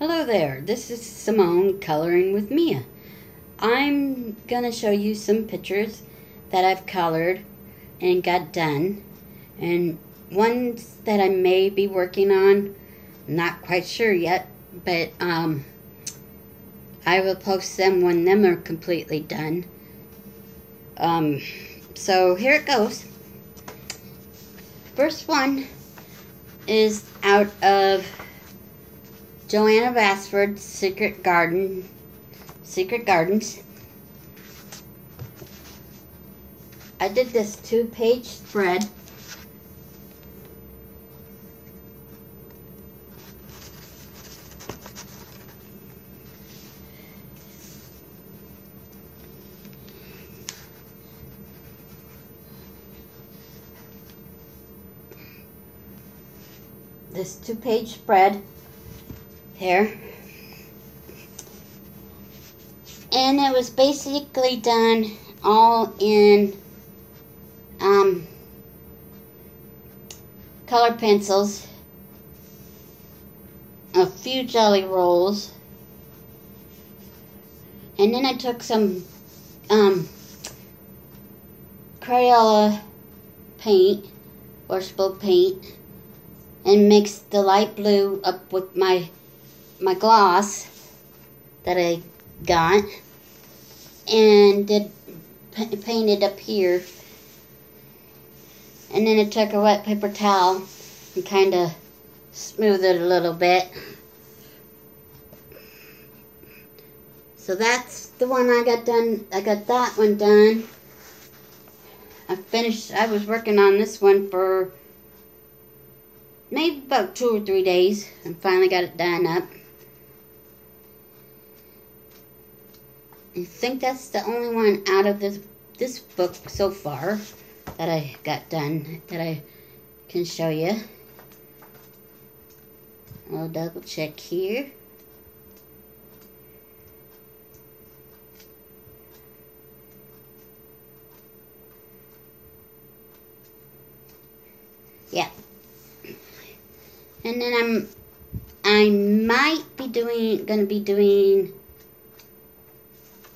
Hello there, this is Simone coloring with Mia. I'm gonna show you some pictures that I've colored and got done and ones that I may be working on, not quite sure yet, but um, I will post them when them are completely done. Um, so here it goes. First one is out of Johanna Basford's Secret Garden, Secret Gardens. I did this two-page spread. This two-page spread here. And it was basically done all in um, color pencils, a few Gelly Rolls, and then I took some um, Crayola paint or spoke paint and mixed the light blue up with my my gloss that I got and did painted up here. And then I took a wet paper towel and kind of smoothed it a little bit. So that's the one I got done I got that one done. I finished I was working on this one for maybe about two or three days and finally got it done up I think that's the only one out of this this book so far that I got done that I can show you. I'll double check here. Yeah. And then I'm I might be doing gonna be doing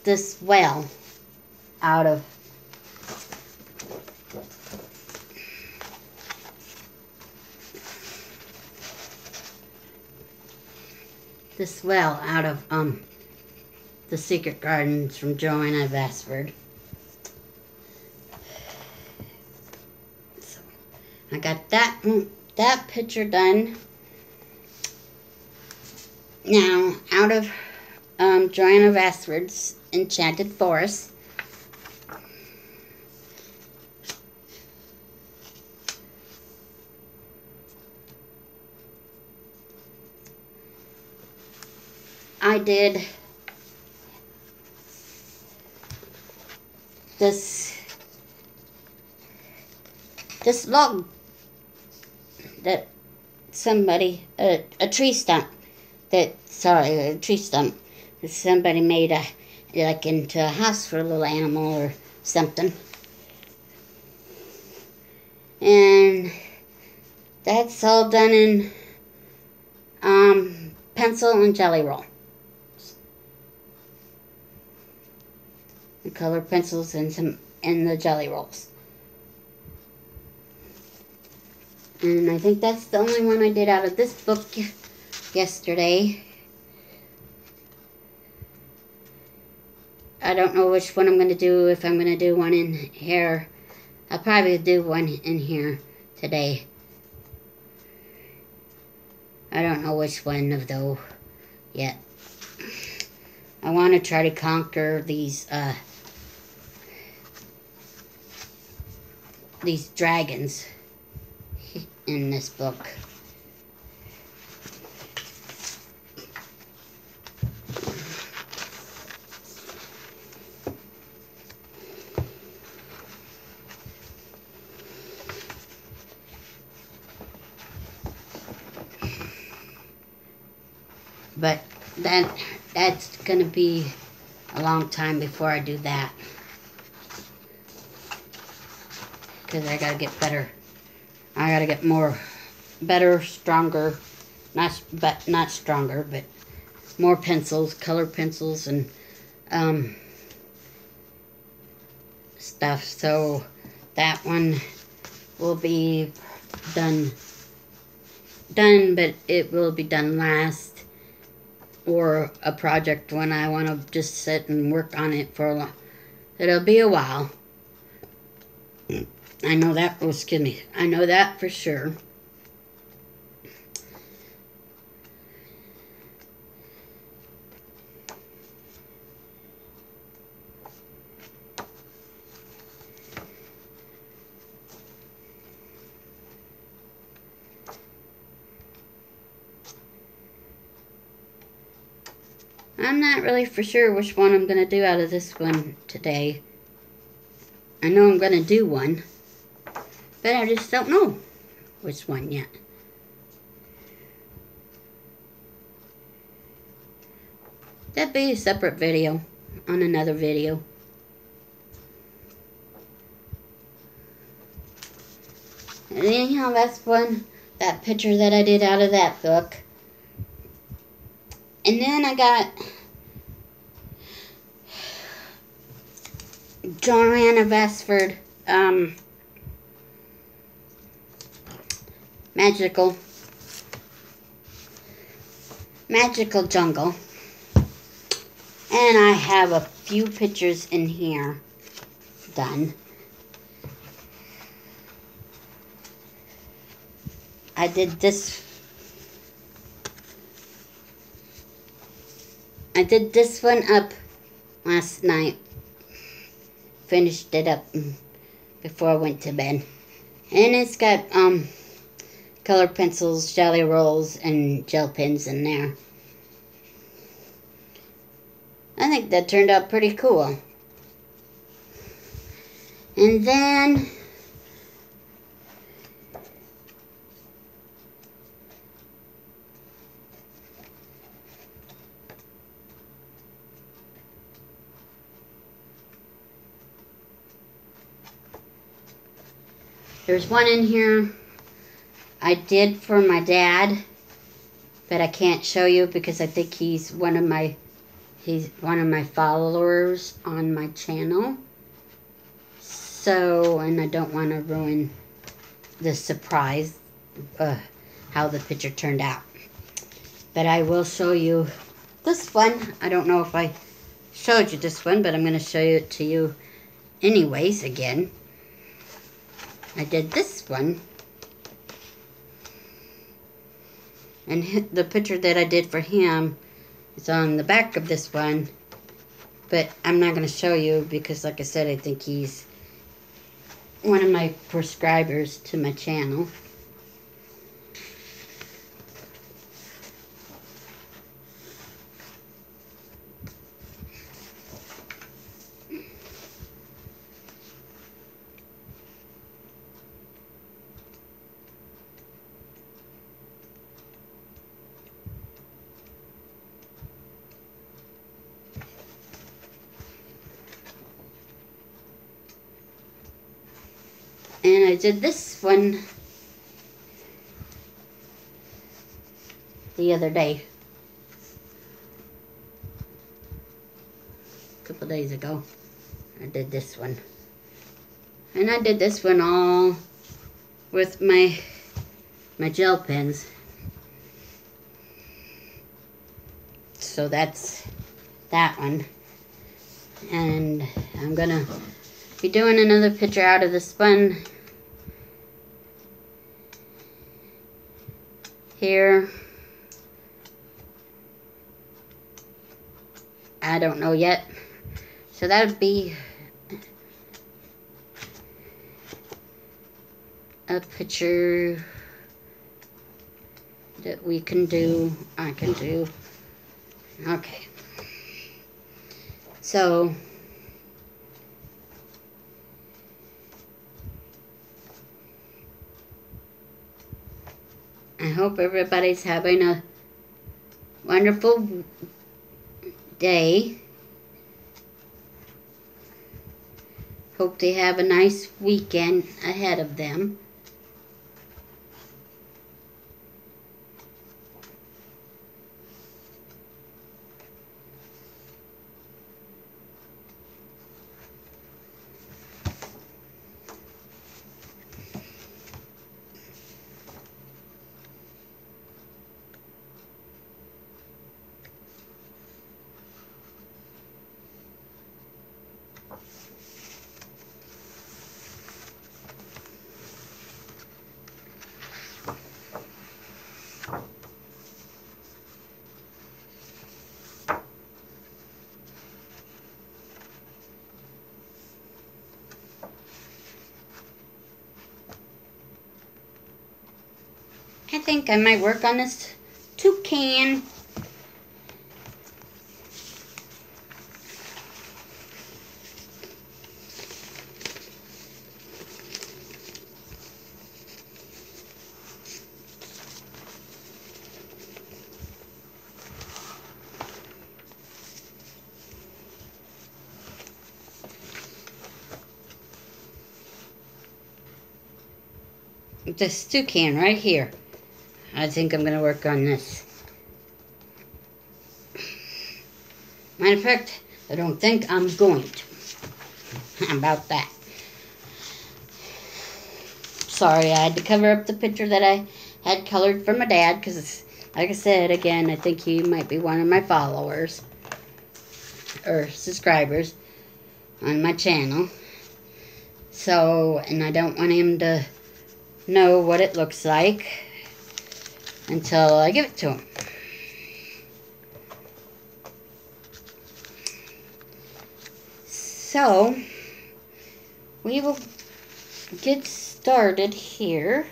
this well out of this well out of um the secret gardens from Johanna Basford. So I got that that picture done. Now out of um, Johanna Basford's Enchanted Forest. I did this this log that somebody a, a tree stump that sorry a tree stump somebody made a like into a house for a little animal or something. And that's all done in um, pencil and Gelly Roll. The color pencils and some and the Gelly Rolls. And I think that's the only one I did out of this book yesterday. I don't know which one I'm going to do, if I'm going to do one in here. I'll probably do one in here today. I don't know which one of those yet. I want to try to conquer these, uh, these dragons in this book. But that that's going to be a long time before I do that. Because I got to get better. I got to get more, better, stronger, not, but not stronger, but more pencils, color pencils, and um, stuff. So that one will be done done but it will be done last or a project when I want to just sit and work on it for a long it'll be a while. I know that oh excuse me I know that for sure I'm not really for sure which one I'm going to do out of this one today. I know I'm going to do one, but I just don't know which one yet. That'd be a separate video on another video. And anyhow, that's one, that picture that I did out of that book. And then I got Johanna Basford um, Magical Magical Jungle. And I have a few pictures in here done. I did this I did this one up last night. Finished it up before I went to bed. And it's got um color pencils, Gelly Rolls, and gel pens in there. I think that turned out pretty cool. And then There's one in here I did for my dad, but I can't show you because I think he's one of my he's one of my followers on my channel. So, and I don't want to ruin the surprise uh, how the picture turned out. But I will show you this one. I don't know if I showed you this one, but I'm going to show it to you anyways again. I did this one. And the picture that I did for him is on the back of this one. But I'm not going to show you because, like I said, I think he's one of my prescribers to my channel. And I did this one the other day. A couple days ago. I did this one. And I did this one all with my my gel pens. So that's that one. And I'm gonna be doing another picture out of this one here. I don't know yet. So that would be a picture that we can do, I can do. Okay. So, I hope everybody's having a wonderful day. Hope they have a nice weekend ahead of them. Think I might work on this toucan. this toucan right here. I think I'm going to work on this. Matter of fact, I don't think I'm going to. How about that? Sorry, I had to cover up the picture that I had colored for my dad because, like I said, again, I think he might be one of my followers or subscribers on my channel. So, and I don't want him to know what it looks like until I give it to him. So, we will get started here.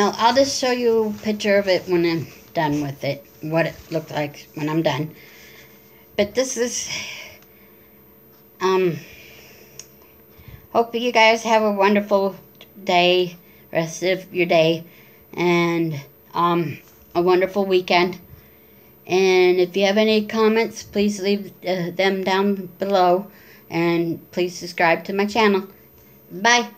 Well, I'll just show you a picture of it when I'm done with it, what it looked like when I'm done. But this is, um, hope you guys have a wonderful day, rest of your day, and, um, a wonderful weekend. And if you have any comments, please leave uh, them down below. And please subscribe to my channel. Bye.